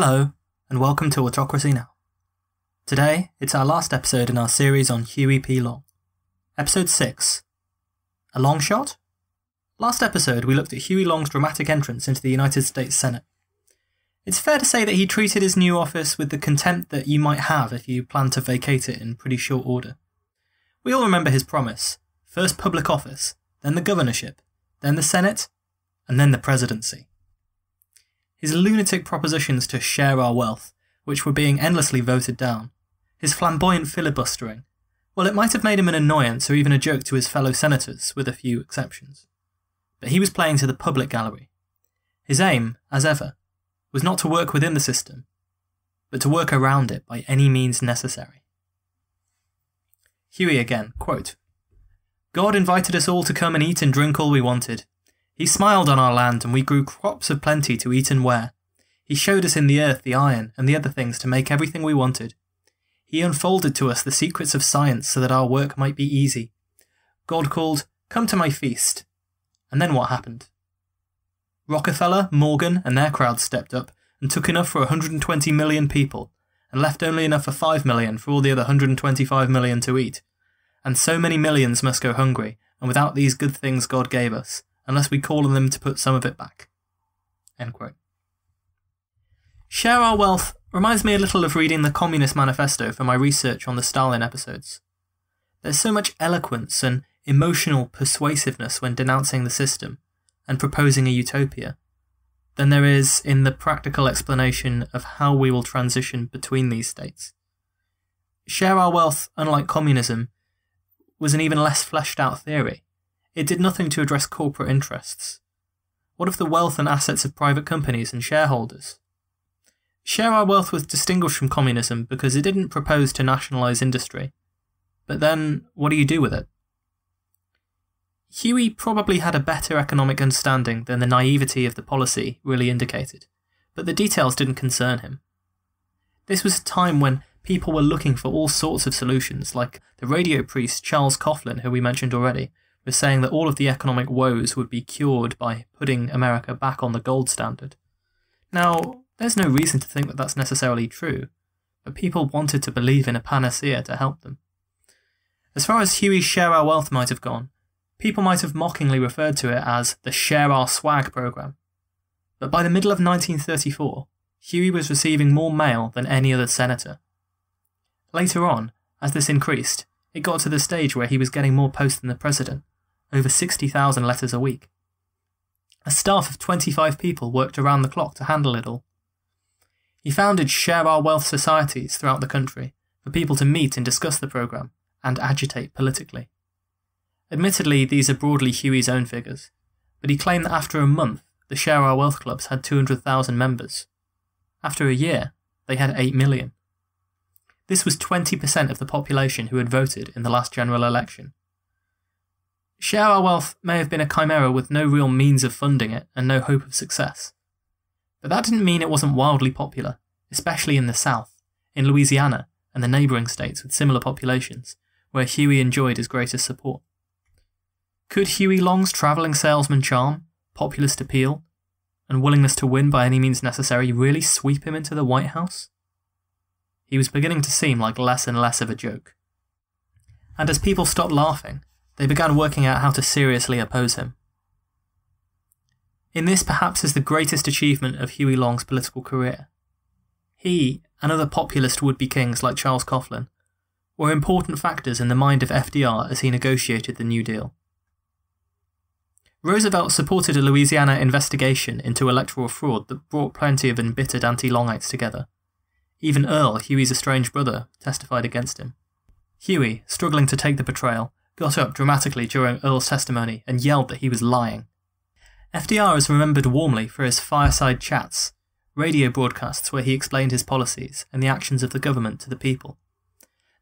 Hello, and welcome to Autocracy Now. Today, it's our last episode in our series on Huey P. Long. Episode 6 A Long Shot? Last episode, we looked at Huey Long's dramatic entrance into the United States Senate. It's fair to say that he treated his new office with the contempt that you might have if you plan to vacate it in pretty short order. We all remember his promise first public office, then the governorship, then the Senate, and then the presidency. His lunatic propositions to share our wealth, which were being endlessly voted down, his flamboyant filibustering, well, it might have made him an annoyance or even a joke to his fellow senators, with a few exceptions. But he was playing to the public gallery. His aim, as ever, was not to work within the system, but to work around it by any means necessary. Huey again, quote, God invited us all to come and eat and drink all we wanted. He smiled on our land, and we grew crops of plenty to eat and wear. He showed us in the earth the iron and the other things to make everything we wanted. He unfolded to us the secrets of science so that our work might be easy. God called, Come to my feast. And then what happened? Rockefeller, Morgan, and their crowds stepped up and took enough for 120 million people, and left only enough for 5 million for all the other 125 million to eat. And so many millions must go hungry, and without these good things God gave us, unless we call on them to put some of it back. Share our wealth reminds me a little of reading the Communist Manifesto for my research on the Stalin episodes. There's so much eloquence and emotional persuasiveness when denouncing the system and proposing a utopia than there is in the practical explanation of how we will transition between these states. Share our wealth, unlike communism, was an even less fleshed out theory. It did nothing to address corporate interests. What of the wealth and assets of private companies and shareholders? Share Our Wealth was distinguished from communism because it didn't propose to nationalise industry. But then, what do you do with it? Huey probably had a better economic understanding than the naivety of the policy really indicated, but the details didn't concern him. This was a time when people were looking for all sorts of solutions, like the radio priest Charles Coughlin, who we mentioned already, was saying that all of the economic woes would be cured by putting America back on the gold standard. Now, there's no reason to think that that's necessarily true, but people wanted to believe in a panacea to help them. As far as Huey's Share Our Wealth might have gone, people might have mockingly referred to it as the Share Our Swag program. But by the middle of 1934, Huey was receiving more mail than any other senator. Later on, as this increased, it got to the stage where he was getting more posts than the president, over 60,000 letters a week. A staff of 25 people worked around the clock to handle it all. He founded Share Our Wealth societies throughout the country for people to meet and discuss the programme and agitate politically. Admittedly, these are broadly Huey's own figures, but he claimed that after a month, the Share Our Wealth clubs had 200,000 members. After a year, they had 8 million. This was 20% of the population who had voted in the last general election. Share Our Wealth may have been a chimera with no real means of funding it and no hope of success. But that didn't mean it wasn't wildly popular, especially in the South, in Louisiana and the neighbouring states with similar populations, where Huey enjoyed his greatest support. Could Huey Long's travelling salesman charm, populist appeal, and willingness to win by any means necessary really sweep him into the White House? He was beginning to seem like less and less of a joke. And as people stopped laughing, they began working out how to seriously oppose him. In this perhaps is the greatest achievement of Huey Long's political career. He, and other populist would be kings like Charles Coughlin, were important factors in the mind of FDR as he negotiated the New Deal. Roosevelt supported a Louisiana investigation into electoral fraud that brought plenty of embittered anti Longites together. Even Earl, Huey's estranged brother, testified against him. Huey, struggling to take the betrayal, got up dramatically during Earl's testimony and yelled that he was lying. FDR is remembered warmly for his fireside chats, radio broadcasts where he explained his policies and the actions of the government to the people.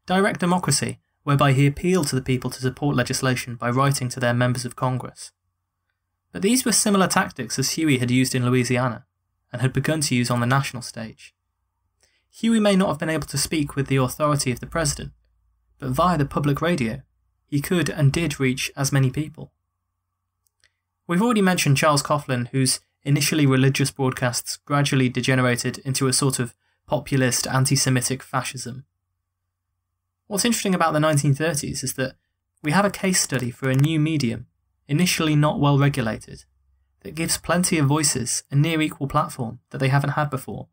Direct democracy, whereby he appealed to the people to support legislation by writing to their members of Congress. But these were similar tactics as Huey had used in Louisiana, and had begun to use on the national stage. Huey may not have been able to speak with the authority of the president, but via the public radio, he could and did reach as many people. We've already mentioned Charles Coughlin, whose initially religious broadcasts gradually degenerated into a sort of populist anti Semitic fascism. What's interesting about the 1930s is that we have a case study for a new medium, initially not well regulated, that gives plenty of voices a near equal platform that they haven't had before.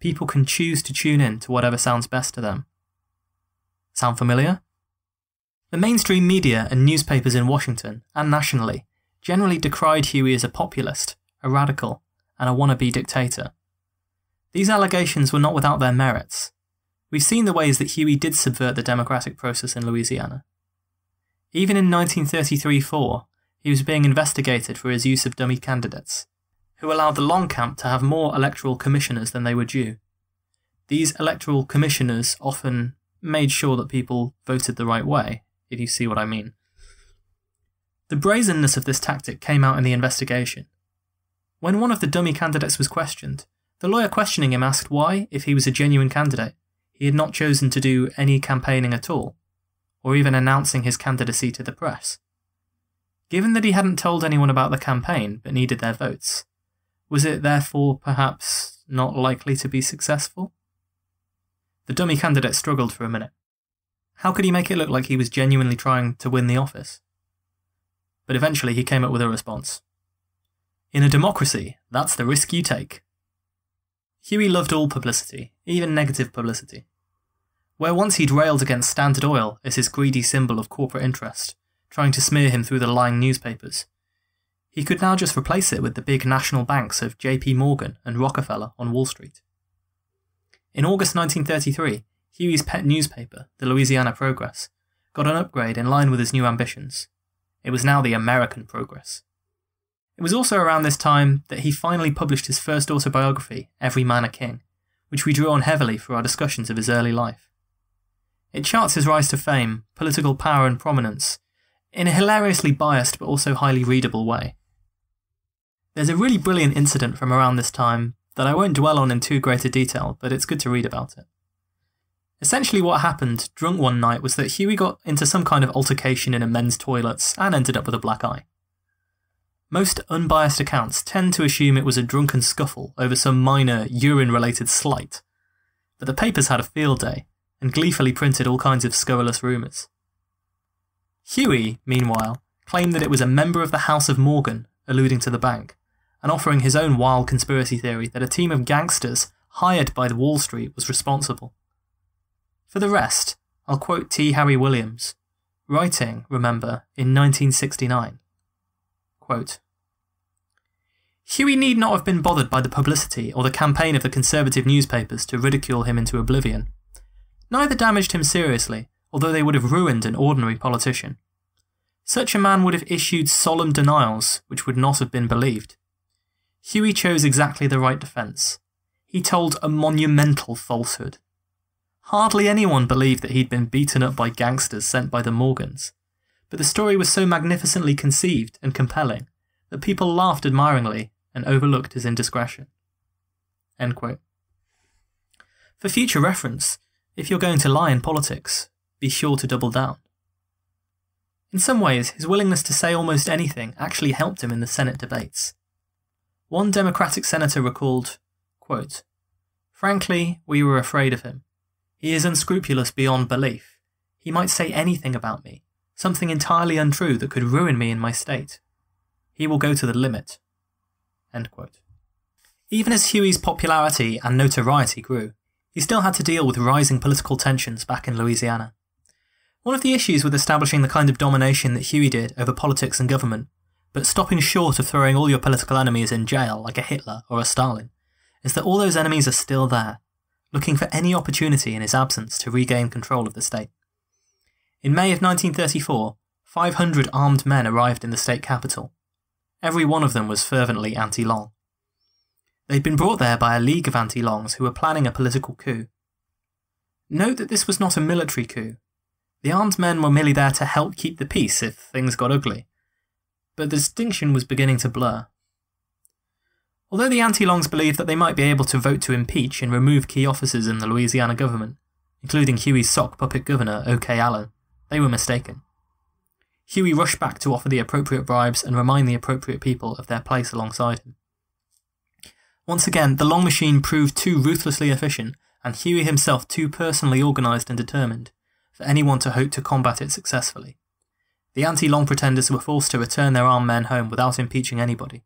People can choose to tune in to whatever sounds best to them. Sound familiar? The mainstream media and newspapers in Washington, and nationally, generally decried Huey as a populist, a radical, and a wannabe dictator. These allegations were not without their merits. We've seen the ways that Huey did subvert the democratic process in Louisiana. Even in 1933 4, he was being investigated for his use of dummy candidates, who allowed the Long Camp to have more electoral commissioners than they were due. These electoral commissioners often made sure that people voted the right way, if you see what I mean. The brazenness of this tactic came out in the investigation. When one of the dummy candidates was questioned, the lawyer questioning him asked why, if he was a genuine candidate, he had not chosen to do any campaigning at all, or even announcing his candidacy to the press. Given that he hadn't told anyone about the campaign but needed their votes, was it therefore perhaps not likely to be successful? The dummy candidate struggled for a minute. How could he make it look like he was genuinely trying to win the office? But eventually he came up with a response. In a democracy, that's the risk you take. Huey loved all publicity, even negative publicity. Where once he'd railed against Standard Oil as his greedy symbol of corporate interest, trying to smear him through the lying newspapers. He could now just replace it with the big national banks of JP Morgan and Rockefeller on Wall Street. In August 1933, Huey's pet newspaper, the Louisiana Progress, got an upgrade in line with his new ambitions. It was now the American Progress. It was also around this time that he finally published his first autobiography, Every Man a King, which we drew on heavily for our discussions of his early life. It charts his rise to fame, political power, and prominence, in a hilariously biased but also highly readable way. There's a really brilliant incident from around this time that I won't dwell on in too great a detail, but it's good to read about it. Essentially, what happened drunk one night was that Huey got into some kind of altercation in a men's toilets and ended up with a black eye. Most unbiased accounts tend to assume it was a drunken scuffle over some minor urine related slight, but the papers had a field day and gleefully printed all kinds of scurrilous rumours. Huey, meanwhile, claimed that it was a member of the House of Morgan, alluding to the bank, and offering his own wild conspiracy theory that a team of gangsters hired by the Wall Street was responsible. For the rest, I'll quote T. Harry Williams, writing, remember, in 1969. Quote, Huey need not have been bothered by the publicity or the campaign of the conservative newspapers to ridicule him into oblivion. Neither damaged him seriously, although they would have ruined an ordinary politician. Such a man would have issued solemn denials which would not have been believed. Huey chose exactly the right defence. He told a monumental falsehood. Hardly anyone believed that he'd been beaten up by gangsters sent by the Morgans, but the story was so magnificently conceived and compelling that people laughed admiringly and overlooked his indiscretion. For future reference, if you're going to lie in politics, be sure to double down. In some ways, his willingness to say almost anything actually helped him in the Senate debates. One Democratic senator recalled, quote, Frankly, we were afraid of him. He is unscrupulous beyond belief. He might say anything about me, something entirely untrue that could ruin me in my state. He will go to the limit. Even as Huey's popularity and notoriety grew, he still had to deal with rising political tensions back in Louisiana. One of the issues with establishing the kind of domination that Huey did over politics and government, but stopping short of throwing all your political enemies in jail like a Hitler or a Stalin, is that all those enemies are still there, looking for any opportunity in his absence to regain control of the state. In May of 1934, 500 armed men arrived in the state capital. Every one of them was fervently anti Long. They'd been brought there by a league of anti Longs who were planning a political coup. Note that this was not a military coup, the armed men were merely there to help keep the peace if things got ugly. But the distinction was beginning to blur. Although the anti-Longs believed that they might be able to vote to impeach and remove key officers in the Louisiana government, including Huey's sock puppet governor, O.K. Allen, they were mistaken. Huey rushed back to offer the appropriate bribes and remind the appropriate people of their place alongside him. Once again, the Long Machine proved too ruthlessly efficient, and Huey himself too personally organised and determined, for anyone to hope to combat it successfully. The anti Long pretenders were forced to return their armed men home without impeaching anybody.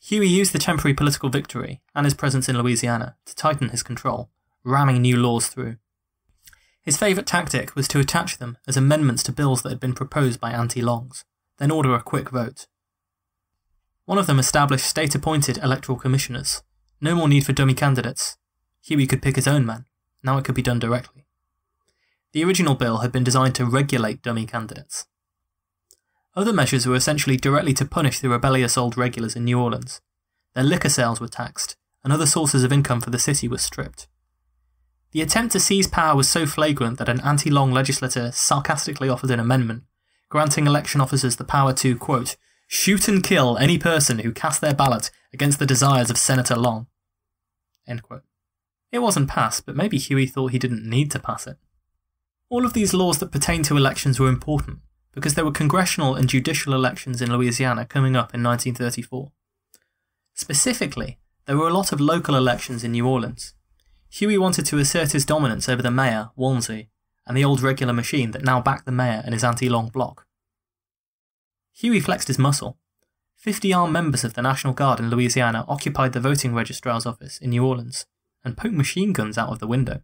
Huey used the temporary political victory and his presence in Louisiana to tighten his control, ramming new laws through. His favourite tactic was to attach them as amendments to bills that had been proposed by anti Longs, then order a quick vote. One of them established state appointed electoral commissioners. No more need for dummy candidates. Huey could pick his own men. Now it could be done directly. The original bill had been designed to regulate dummy candidates. Other measures were essentially directly to punish the rebellious old regulars in New Orleans. Their liquor sales were taxed, and other sources of income for the city were stripped. The attempt to seize power was so flagrant that an anti Long legislator sarcastically offered an amendment, granting election officers the power to, quote, shoot and kill any person who cast their ballot against the desires of Senator Long. It wasn't passed, but maybe Huey thought he didn't need to pass it. All of these laws that pertain to elections were important, because there were congressional and judicial elections in Louisiana coming up in 1934. Specifically, there were a lot of local elections in New Orleans, Huey wanted to assert his dominance over the mayor, Walmsley, and the old regular machine that now backed the mayor and his anti long bloc. Huey flexed his muscle. Fifty armed members of the National Guard in Louisiana occupied the voting registrar's office in New Orleans and poked machine guns out of the window.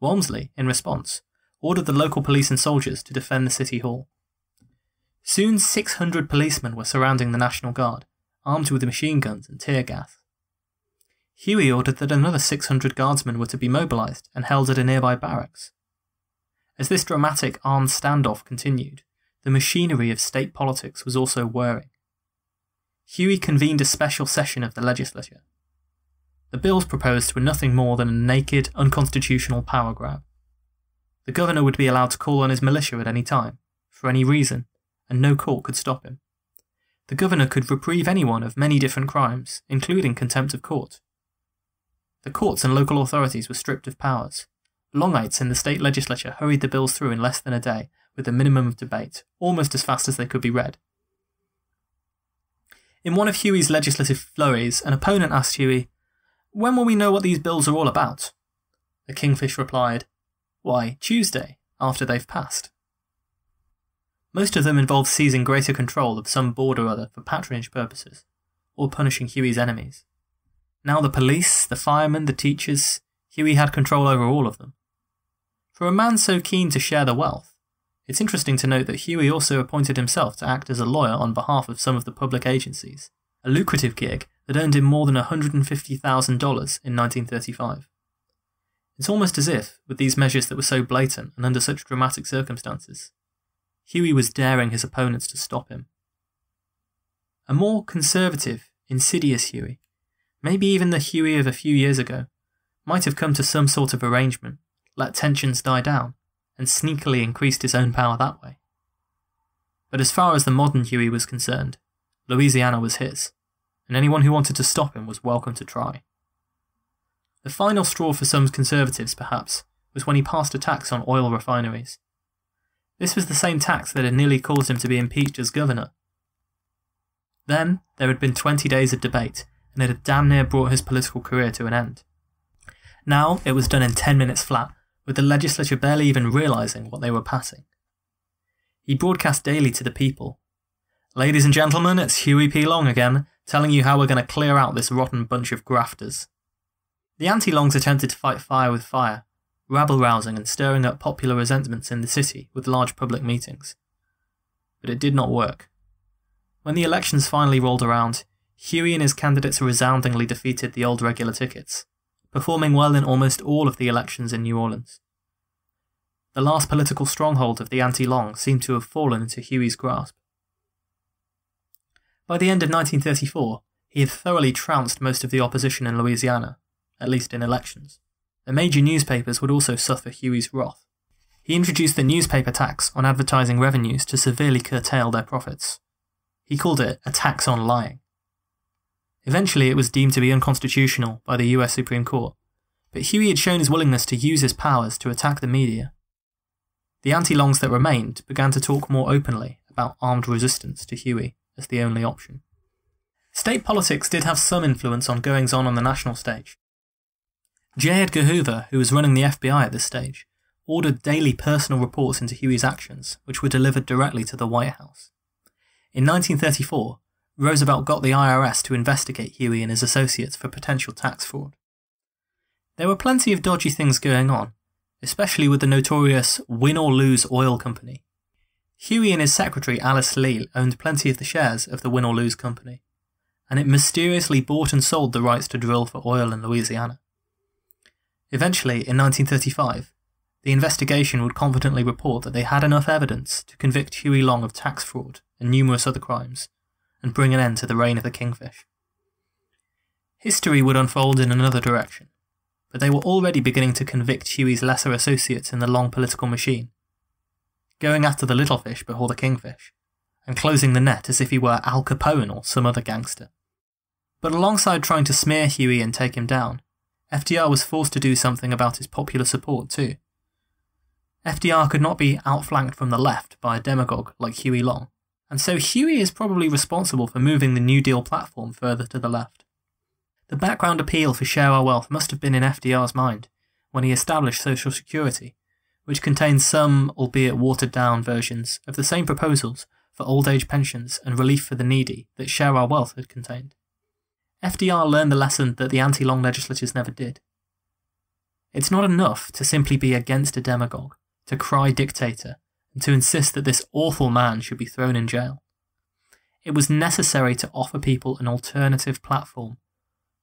Walmsley, in response, ordered the local police and soldiers to defend the city hall. Soon 600 policemen were surrounding the National Guard, armed with machine guns and tear gas. Huey ordered that another 600 guardsmen were to be mobilised and held at a nearby barracks. As this dramatic armed standoff continued, the machinery of state politics was also whirring. Huey convened a special session of the legislature. The bills proposed were nothing more than a naked, unconstitutional power grab. The governor would be allowed to call on his militia at any time, for any reason, and no court could stop him. The governor could reprieve anyone of many different crimes, including contempt of court. The courts and local authorities were stripped of powers. Longites in the state legislature hurried the bills through in less than a day, with a minimum of debate, almost as fast as they could be read. In one of Huey's legislative flurries, an opponent asked Huey, When will we know what these bills are all about? The Kingfish replied, Why, Tuesday, after they've passed. Most of them involved seizing greater control of some board or other for patronage purposes, or punishing Huey's enemies. Now the police, the firemen, the teachers, Huey had control over all of them. For a man so keen to share the wealth, it's interesting to note that Huey also appointed himself to act as a lawyer on behalf of some of the public agencies, a lucrative gig that earned him more than $150,000 in 1935. It's almost as if, with these measures that were so blatant and under such dramatic circumstances, Huey was daring his opponents to stop him. A more conservative, insidious Huey maybe even the Huey of a few years ago, might have come to some sort of arrangement, let tensions die down, and sneakily increased his own power that way. But as far as the modern Huey was concerned, Louisiana was his, and anyone who wanted to stop him was welcome to try. The final straw for some conservatives, perhaps, was when he passed a tax on oil refineries. This was the same tax that had nearly caused him to be impeached as governor. Then there had been 20 days of debate and it had damn near brought his political career to an end. Now it was done in 10 minutes flat, with the legislature barely even realising what they were passing. He broadcast daily to the people Ladies and gentlemen, it's Huey P. Long again, telling you how we're going to clear out this rotten bunch of grafters. The anti Longs attempted to fight fire with fire, rabble rousing and stirring up popular resentments in the city with large public meetings. But it did not work. When the elections finally rolled around, Huey and his candidates resoundingly defeated the old regular tickets, performing well in almost all of the elections in New Orleans. The last political stronghold of the anti Long seemed to have fallen into Huey's grasp. By the end of 1934, he had thoroughly trounced most of the opposition in Louisiana, at least in elections. The major newspapers would also suffer Huey's wrath. He introduced the newspaper tax on advertising revenues to severely curtail their profits. He called it a tax on lying. Eventually, it was deemed to be unconstitutional by the US Supreme Court, but Huey had shown his willingness to use his powers to attack the media. The anti longs that remained began to talk more openly about armed resistance to Huey as the only option. State politics did have some influence on goings on on the national stage. J. Edgar Hoover, who was running the FBI at this stage, ordered daily personal reports into Huey's actions, which were delivered directly to the White House. In 1934, Roosevelt got the IRS to investigate Huey and his associates for potential tax fraud. There were plenty of dodgy things going on, especially with the notorious Win or Lose Oil Company. Huey and his secretary Alice Lee owned plenty of the shares of the Win or Lose Company, and it mysteriously bought and sold the rights to drill for oil in Louisiana. Eventually, in 1935, the investigation would confidently report that they had enough evidence to convict Huey Long of tax fraud and numerous other crimes, and bring an end to the reign of the kingfish. History would unfold in another direction, but they were already beginning to convict Huey's lesser associates in the long political machine, going after the little fish before the kingfish, and closing the net as if he were Al Capone or some other gangster. But alongside trying to smear Huey and take him down, FDR was forced to do something about his popular support too. FDR could not be outflanked from the left by a demagogue like Huey Long, and so Huey is probably responsible for moving the New Deal platform further to the left. The background appeal for share our wealth must have been in FDR's mind when he established Social Security, which contains some, albeit watered down, versions of the same proposals for old age pensions and relief for the needy that Share Our Wealth had contained. FDR learned the lesson that the anti long legislatures never did. It's not enough to simply be against a demagogue, to cry dictator, and to insist that this awful man should be thrown in jail. It was necessary to offer people an alternative platform,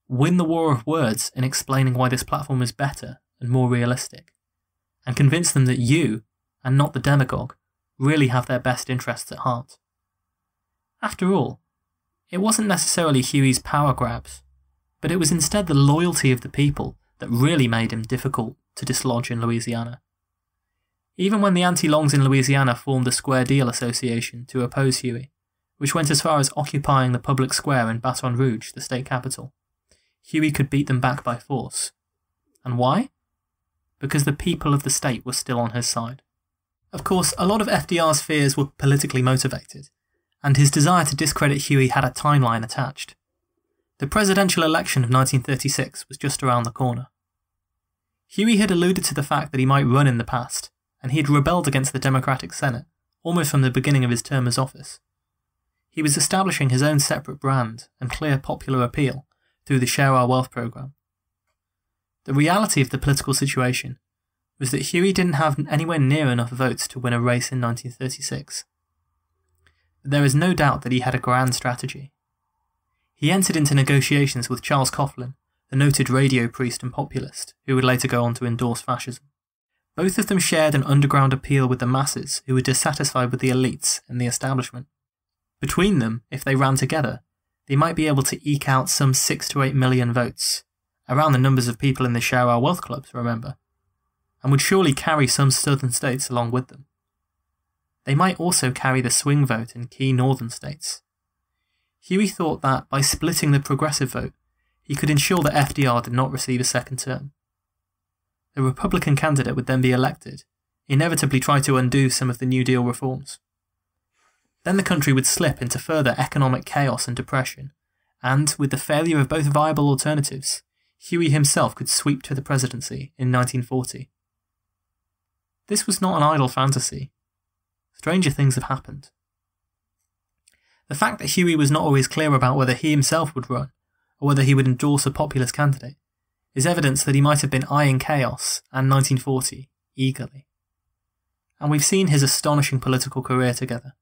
win the war of words in explaining why this platform is better and more realistic, and convince them that you, and not the demagogue, really have their best interests at heart. After all, it wasn't necessarily Huey's power grabs, but it was instead the loyalty of the people that really made him difficult to dislodge in Louisiana. Even when the anti-longs in Louisiana formed the Square Deal Association to oppose Huey, which went as far as occupying the public square in Baton Rouge, the state capital, Huey could beat them back by force. And why? Because the people of the state were still on his side. Of course, a lot of FDR's fears were politically motivated, and his desire to discredit Huey had a timeline attached. The presidential election of 1936 was just around the corner. Huey had alluded to the fact that he might run in the past, and he had rebelled against the Democratic Senate almost from the beginning of his term as office. He was establishing his own separate brand and clear popular appeal through the Share Our Wealth program. The reality of the political situation was that Huey didn't have anywhere near enough votes to win a race in 1936. There is no doubt that he had a grand strategy. He entered into negotiations with Charles Coughlin, the noted radio priest and populist, who would later go on to endorse fascism. Both of them shared an underground appeal with the masses who were dissatisfied with the elites and the establishment. Between them, if they ran together, they might be able to eke out some 6 to 8 million votes, around the numbers of people in the Share Our Wealth clubs, remember, and would surely carry some southern states along with them. They might also carry the swing vote in key northern states. Huey thought that by splitting the progressive vote, he could ensure that FDR did not receive a second term. The Republican candidate would then be elected, inevitably try to undo some of the New Deal reforms. Then the country would slip into further economic chaos and depression, and, with the failure of both viable alternatives, Huey himself could sweep to the presidency in 1940. This was not an idle fantasy. Stranger things have happened. The fact that Huey was not always clear about whether he himself would run, or whether he would endorse a populist candidate, is evidence that he might have been eyeing chaos and 1940 eagerly. And we've seen his astonishing political career together.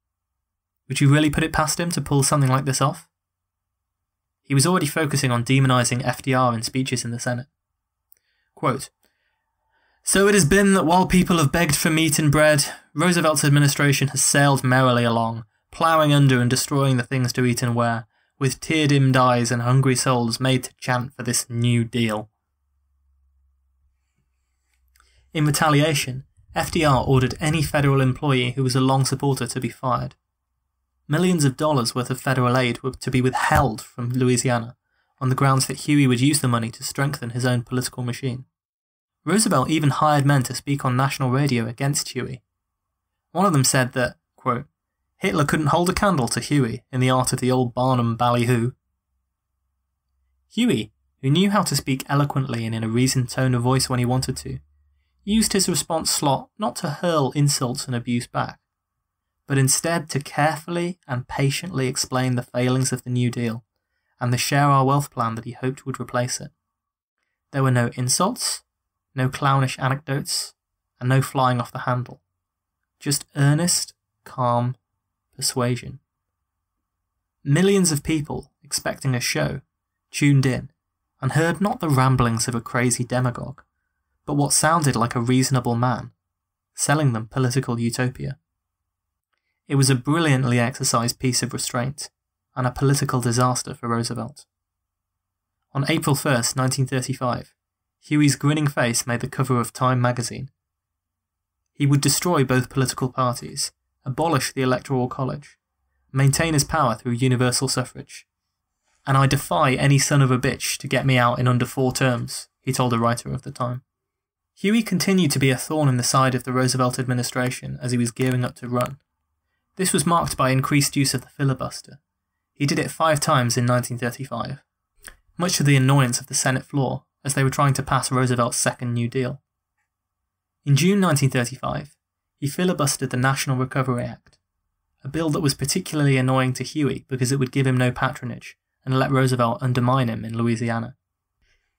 Would you really put it past him to pull something like this off? He was already focusing on demonizing FDR in speeches in the Senate. Quote, so it has been that while people have begged for meat and bread, Roosevelt's administration has sailed merrily along, ploughing under and destroying the things to eat and wear, with tear dimmed eyes and hungry souls made to chant for this new deal. In retaliation, FDR ordered any federal employee who was a long supporter to be fired. Millions of dollars worth of federal aid were to be withheld from Louisiana on the grounds that Huey would use the money to strengthen his own political machine. Roosevelt even hired men to speak on national radio against Huey. One of them said that, quote, Hitler couldn't hold a candle to Huey in the art of the old Barnum ballyhoo. Huey, who knew how to speak eloquently and in a reasoned tone of voice when he wanted to, used his response slot not to hurl insults and abuse back, but instead to carefully and patiently explain the failings of the New Deal and the Share Our Wealth plan that he hoped would replace it. There were no insults, no clownish anecdotes, and no flying off the handle. Just earnest, calm persuasion. Millions of people, expecting a show, tuned in and heard not the ramblings of a crazy demagogue, but what sounded like a reasonable man, selling them political utopia. It was a brilliantly exercised piece of restraint, and a political disaster for Roosevelt. On April 1st, 1935, Huey's grinning face made the cover of Time magazine. He would destroy both political parties, abolish the Electoral College, maintain his power through universal suffrage. And I defy any son of a bitch to get me out in under four terms, he told a writer of the time. Huey continued to be a thorn in the side of the Roosevelt administration as he was gearing up to run. This was marked by increased use of the filibuster. He did it five times in 1935, much to the annoyance of the Senate floor as they were trying to pass Roosevelt's second New Deal. In June 1935, he filibustered the National Recovery Act, a bill that was particularly annoying to Huey because it would give him no patronage and let Roosevelt undermine him in Louisiana.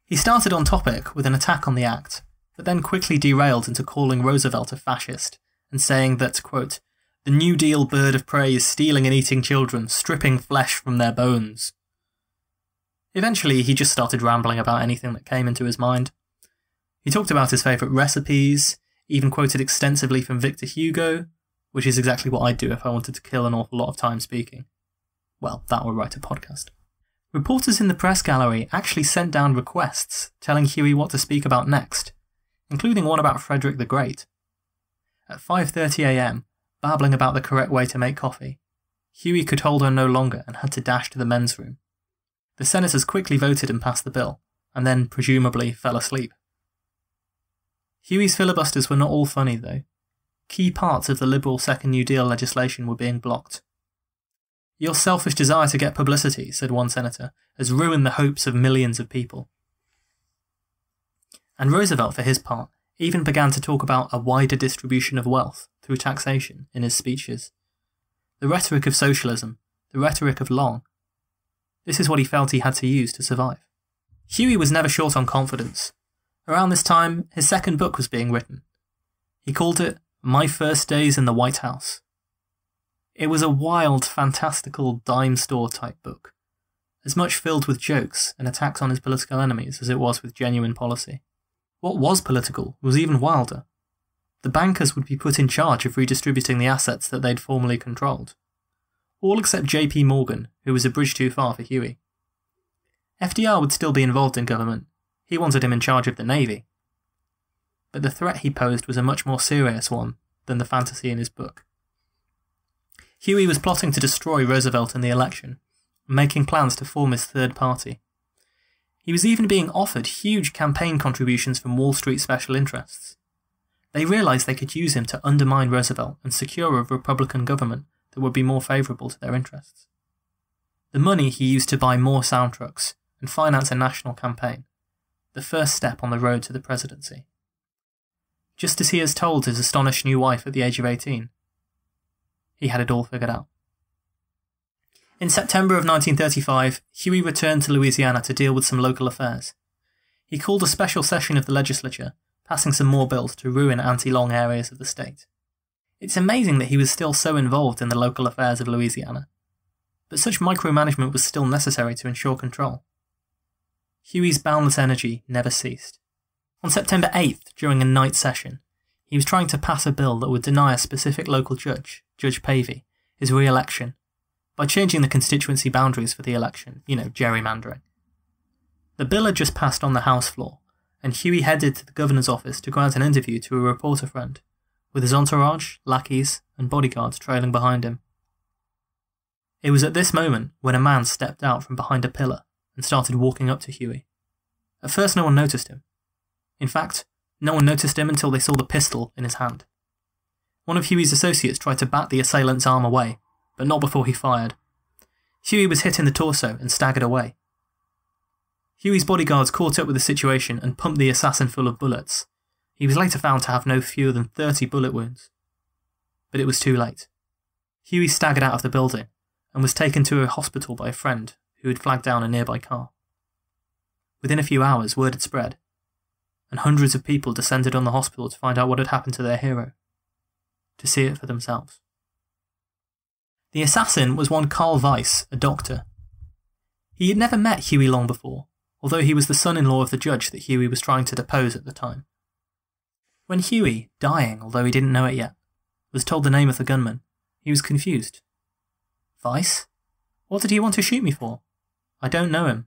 He started on topic with an attack on the act but then quickly derailed into calling Roosevelt a fascist and saying that, quote, the New Deal bird of prey is stealing and eating children, stripping flesh from their bones. Eventually, he just started rambling about anything that came into his mind. He talked about his favourite recipes, even quoted extensively from Victor Hugo, which is exactly what I'd do if I wanted to kill an awful lot of time speaking. Well, that would write a podcast. Reporters in the press gallery actually sent down requests telling Huey what to speak about next, including one about Frederick the Great. At 5:30 a.m., babbling about the correct way to make coffee, Huey could hold on no longer and had to dash to the men's room. The senators quickly voted and passed the bill, and then presumably fell asleep. Huey's filibusters were not all funny, though. Key parts of the Liberal Second New Deal legislation were being blocked. Your selfish desire to get publicity, said one senator, has ruined the hopes of millions of people and Roosevelt, for his part, even began to talk about a wider distribution of wealth through taxation in his speeches. The rhetoric of socialism, the rhetoric of Long. This is what he felt he had to use to survive. Huey was never short on confidence. Around this time, his second book was being written. He called it My First Days in the White House. It was a wild, fantastical dime store type book, as much filled with jokes and attacks on his political enemies as it was with genuine policy. What was political was even wilder. The bankers would be put in charge of redistributing the assets that they'd formerly controlled. All except JP Morgan, who was a bridge too far for Huey. FDR would still be involved in government. He wanted him in charge of the Navy. But the threat he posed was a much more serious one than the fantasy in his book. Huey was plotting to destroy Roosevelt in the election, making plans to form his third party. He was even being offered huge campaign contributions from Wall Street special interests. They realized they could use him to undermine Roosevelt and secure a Republican government that would be more favorable to their interests. The money he used to buy more sound trucks and finance a national campaign, the first step on the road to the presidency. Just as he has told his astonished new wife at the age of 18, he had it all figured out. In September of 1935, Huey returned to Louisiana to deal with some local affairs. He called a special session of the legislature, passing some more bills to ruin anti Long areas of the state. It's amazing that he was still so involved in the local affairs of Louisiana, but such micromanagement was still necessary to ensure control. Huey's boundless energy never ceased. On September 8th, during a night session, he was trying to pass a bill that would deny a specific local judge, Judge Pavy, his re election by changing the constituency boundaries for the election, you know, gerrymandering. The bill had just passed on the House floor, and Huey headed to the governor's office to grant an interview to a reporter friend, with his entourage, lackeys, and bodyguards trailing behind him. It was at this moment when a man stepped out from behind a pillar and started walking up to Huey. At first, no one noticed him. In fact, no one noticed him until they saw the pistol in his hand. One of Huey's associates tried to bat the assailant's arm away, but not before he fired. Huey was hit in the torso and staggered away. Huey's bodyguards caught up with the situation and pumped the assassin full of bullets. He was later found to have no fewer than 30 bullet wounds. But it was too late. Huey staggered out of the building and was taken to a hospital by a friend who had flagged down a nearby car. Within a few hours, word had spread, and hundreds of people descended on the hospital to find out what had happened to their hero, to see it for themselves. The assassin was one Carl Weiss, a doctor. He had never met Huey Long before, although he was the son in law of the judge that Huey was trying to depose at the time. When Huey, dying although he didn't know it yet, was told the name of the gunman, he was confused. Weiss? What did he want to shoot me for? I don't know him.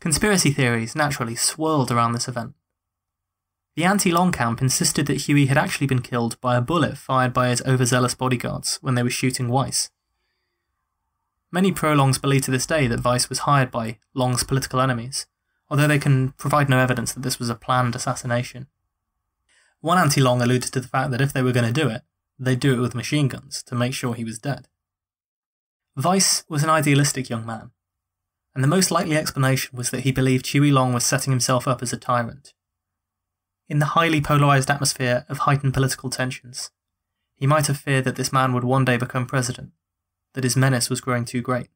Conspiracy theories naturally swirled around this event. The anti Long camp insisted that Huey had actually been killed by a bullet fired by his overzealous bodyguards when they were shooting Weiss. Many pro Longs believe to this day that Weiss was hired by Long's political enemies, although they can provide no evidence that this was a planned assassination. One anti Long alluded to the fact that if they were going to do it, they'd do it with machine guns to make sure he was dead. Weiss was an idealistic young man, and the most likely explanation was that he believed Huey Long was setting himself up as a tyrant. In the highly polarized atmosphere of heightened political tensions, he might have feared that this man would one day become president, that his menace was growing too great.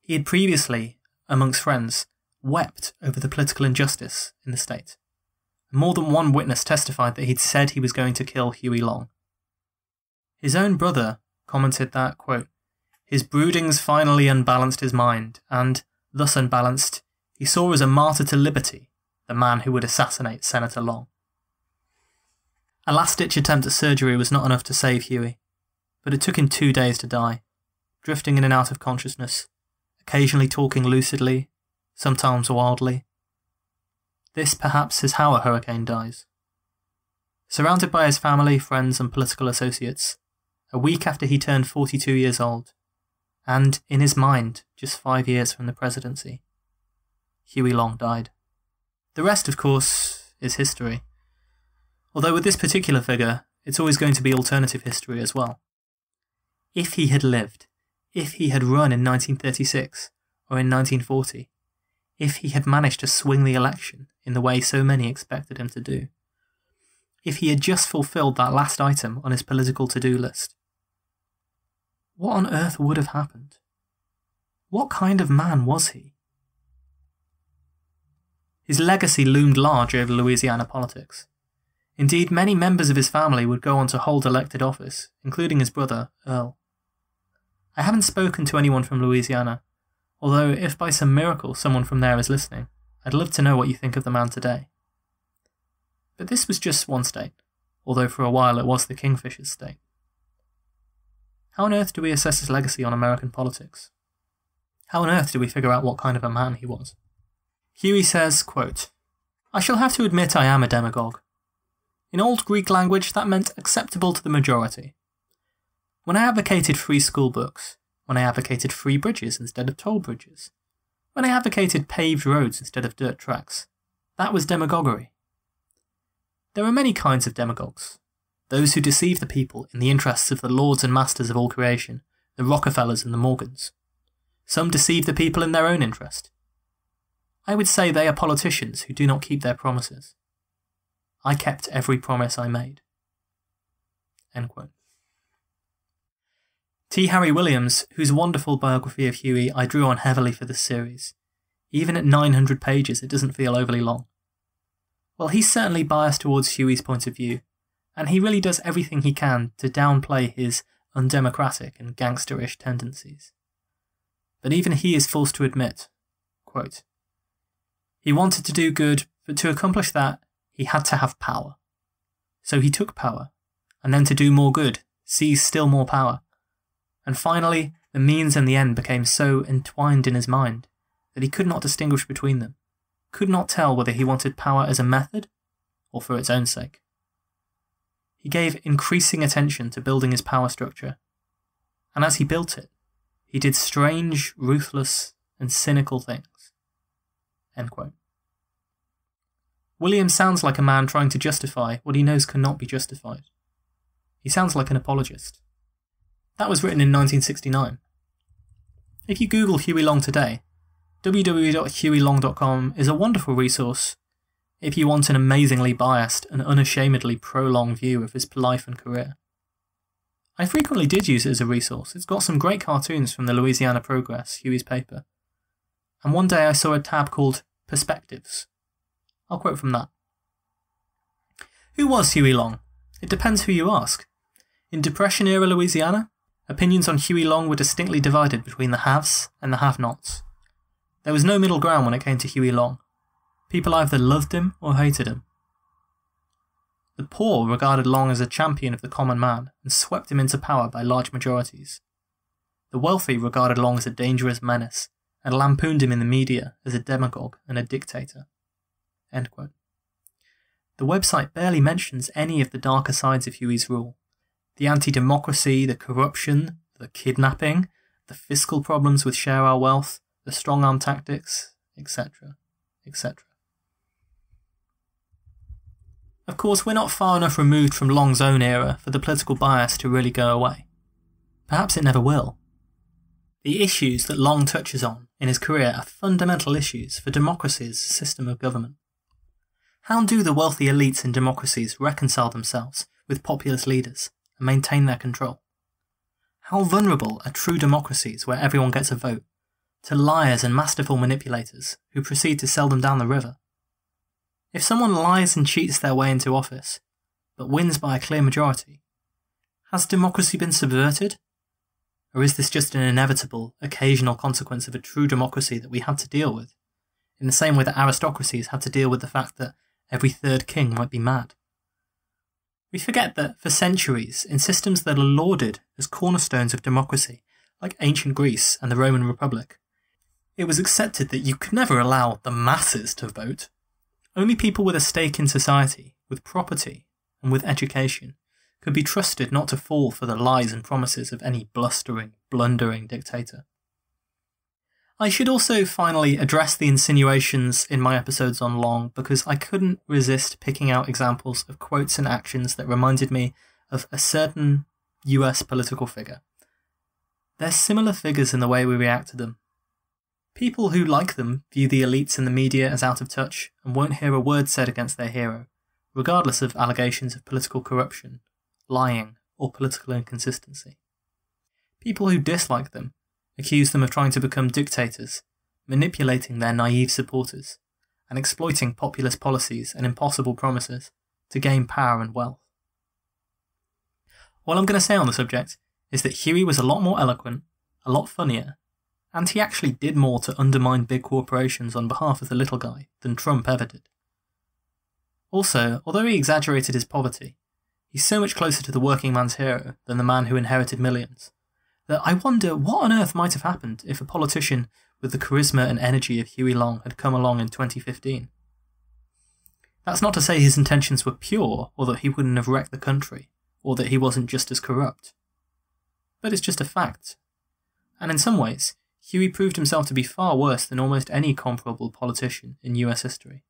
He had previously, amongst friends, wept over the political injustice in the state. More than one witness testified that he'd said he was going to kill Huey Long. His own brother commented that, quote, his broodings finally unbalanced his mind, and, thus unbalanced, he saw as a martyr to liberty the man who would assassinate Senator Long. A last ditch attempt at surgery was not enough to save Huey, but it took him two days to die, drifting in and out of consciousness, occasionally talking lucidly, sometimes wildly. This perhaps is how a hurricane dies. Surrounded by his family, friends, and political associates, a week after he turned 42 years old, and in his mind, just five years from the presidency, Huey Long died. The rest, of course, is history. Although with this particular figure, it's always going to be alternative history as well. If he had lived, if he had run in 1936 or in 1940, if he had managed to swing the election in the way so many expected him to do, if he had just fulfilled that last item on his political to do list, what on earth would have happened? What kind of man was he? His legacy loomed large over Louisiana politics. Indeed, many members of his family would go on to hold elected office, including his brother, Earl. I haven't spoken to anyone from Louisiana, although if by some miracle someone from there is listening, I'd love to know what you think of the man today. But this was just one state, although for a while it was the Kingfish's state. How on earth do we assess his legacy on American politics? How on earth do we figure out what kind of a man he was? Huey says, quote, I shall have to admit I am a demagogue. In Old Greek language, that meant acceptable to the majority. When I advocated free school books, when I advocated free bridges instead of toll bridges, when I advocated paved roads instead of dirt tracks, that was demagoguery. There are many kinds of demagogues. Those who deceive the people in the interests of the lords and masters of all creation, the Rockefellers and the Morgans. Some deceive the people in their own interest. I would say they are politicians who do not keep their promises. I kept every promise I made. T. Harry Williams, whose wonderful biography of Huey I drew on heavily for this series. Even at 900 pages, it doesn't feel overly long. Well, he's certainly biased towards Huey's point of view, and he really does everything he can to downplay his undemocratic and gangsterish tendencies. But even he is forced to admit, quote, he wanted to do good, but to accomplish that, he had to have power. So he took power, and then to do more good, seized still more power. And finally, the means and the end became so entwined in his mind that he could not distinguish between them, could not tell whether he wanted power as a method or for its own sake. He gave increasing attention to building his power structure, and as he built it, he did strange, ruthless, and cynical things. William sounds like a man trying to justify what he knows cannot be justified. He sounds like an apologist. That was written in 1969. If you Google Huey Long today, www.hueylong.com is a wonderful resource if you want an amazingly biased and unashamedly pro-long view of his life and career. I frequently did use it as a resource. It's got some great cartoons from the Louisiana Progress, Huey's paper. And one day I saw a tab called Perspectives. I'll quote from that. Who was Huey Long? It depends who you ask. In Depression era Louisiana, opinions on Huey Long were distinctly divided between the haves and the have nots. There was no middle ground when it came to Huey Long. People either loved him or hated him. The poor regarded Long as a champion of the common man and swept him into power by large majorities. The wealthy regarded Long as a dangerous menace and lampooned him in the media as a demagogue and a dictator. The website barely mentions any of the darker sides of Huey's rule the anti democracy, the corruption, the kidnapping, the fiscal problems with share our wealth, the strong arm tactics, etc., etc. Of course, we're not far enough removed from Long's own era for the political bias to really go away. Perhaps it never will. The issues that Long touches on in his career are fundamental issues for democracy's system of government. How do the wealthy elites in democracies reconcile themselves with populist leaders and maintain their control? How vulnerable are true democracies where everyone gets a vote to liars and masterful manipulators who proceed to sell them down the river? If someone lies and cheats their way into office, but wins by a clear majority, has democracy been subverted? Or is this just an inevitable, occasional consequence of a true democracy that we have to deal with, in the same way that aristocracies had to deal with the fact that every third king might be mad? We forget that for centuries, in systems that are lauded as cornerstones of democracy, like ancient Greece and the Roman Republic, it was accepted that you could never allow the masses to vote. Only people with a stake in society, with property, and with education could be trusted not to fall for the lies and promises of any blustering, blundering dictator. I should also finally address the insinuations in my episodes on Long because I couldn't resist picking out examples of quotes and actions that reminded me of a certain US political figure. They're similar figures in the way we react to them, People who like them view the elites in the media as out of touch and won't hear a word said against their hero, regardless of allegations of political corruption, lying, or political inconsistency. People who dislike them accuse them of trying to become dictators, manipulating their naive supporters, and exploiting populist policies and impossible promises to gain power and wealth. All I'm going to say on the subject is that Huey was a lot more eloquent, a lot funnier, and he actually did more to undermine big corporations on behalf of the little guy than Trump ever did. Also, although he exaggerated his poverty, he's so much closer to the working man's hero than the man who inherited millions, that I wonder what on earth might have happened if a politician with the charisma and energy of Huey Long had come along in 2015. That's not to say his intentions were pure, or that he wouldn't have wrecked the country, or that he wasn't just as corrupt. But it's just a fact. And in some ways, Huey proved himself to be far worse than almost any comparable politician in US history.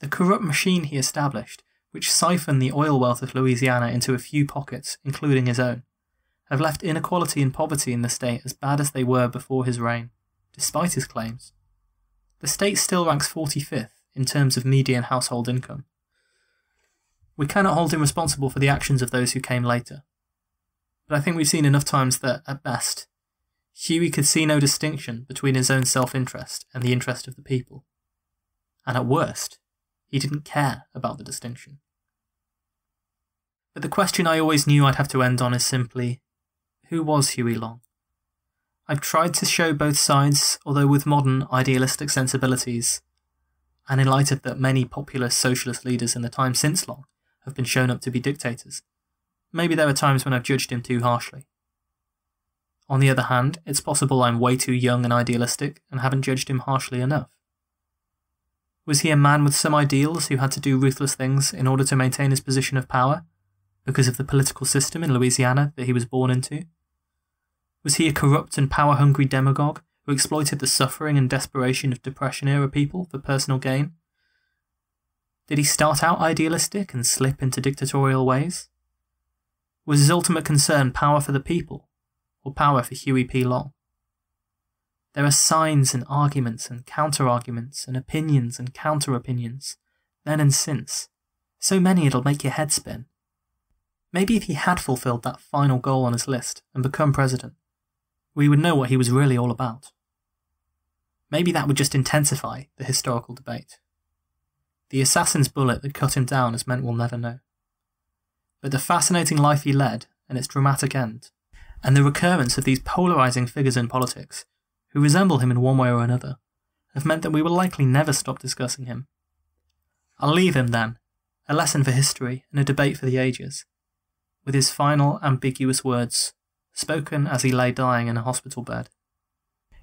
The corrupt machine he established, which siphoned the oil wealth of Louisiana into a few pockets, including his own, have left inequality and poverty in the state as bad as they were before his reign, despite his claims. The state still ranks 45th in terms of median household income. We cannot hold him responsible for the actions of those who came later. But I think we've seen enough times that, at best, Huey could see no distinction between his own self interest and the interest of the people. And at worst, he didn't care about the distinction. But the question I always knew I'd have to end on is simply who was Huey Long? I've tried to show both sides, although with modern idealistic sensibilities, and in light of that many populist socialist leaders in the time since Long have been shown up to be dictators. Maybe there are times when I've judged him too harshly. On the other hand, it's possible I'm way too young and idealistic and haven't judged him harshly enough. Was he a man with some ideals who had to do ruthless things in order to maintain his position of power, because of the political system in Louisiana that he was born into? Was he a corrupt and power hungry demagogue who exploited the suffering and desperation of Depression era people for personal gain? Did he start out idealistic and slip into dictatorial ways? Was his ultimate concern power for the people, or power for Huey P. Long. There are signs and arguments and counter arguments and opinions and counter opinions, then and since. So many it'll make your head spin. Maybe if he had fulfilled that final goal on his list and become president, we would know what he was really all about. Maybe that would just intensify the historical debate. The assassin's bullet that cut him down has meant we'll never know. But the fascinating life he led and its dramatic end, and the recurrence of these polarizing figures in politics, who resemble him in one way or another, have meant that we will likely never stop discussing him. I'll leave him then, a lesson for history and a debate for the ages, with his final ambiguous words, spoken as he lay dying in a hospital bed.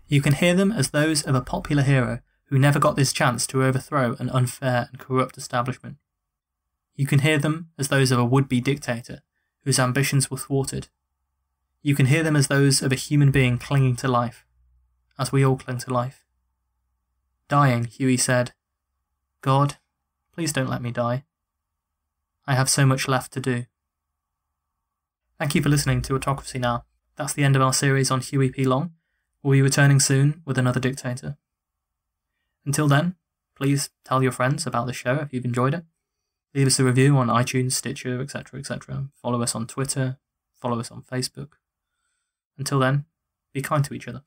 You can hear them as those of a popular hero who never got this chance to overthrow an unfair and corrupt establishment. You can hear them as those of a would be dictator whose ambitions were thwarted. You can hear them as those of a human being clinging to life, as we all cling to life. Dying, Huey said, God, please don't let me die. I have so much left to do. Thank you for listening to Autocracy Now. That's the end of our series on Huey P. Long. We'll be returning soon with another dictator. Until then, please tell your friends about the show if you've enjoyed it. Leave us a review on iTunes, Stitcher, etc., etc. Follow us on Twitter. Follow us on Facebook. Until then, be kind to each other.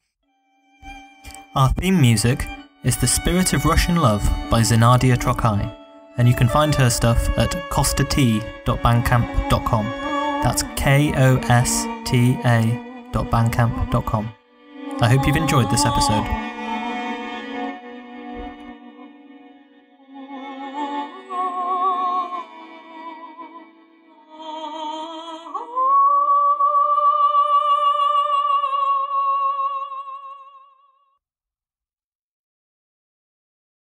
Our theme music is The Spirit of Russian Love by Zinadia Trokai, and you can find her stuff at kostat.bandcamp.com. That's K O S T A.bandcamp.com. I hope you've enjoyed this episode.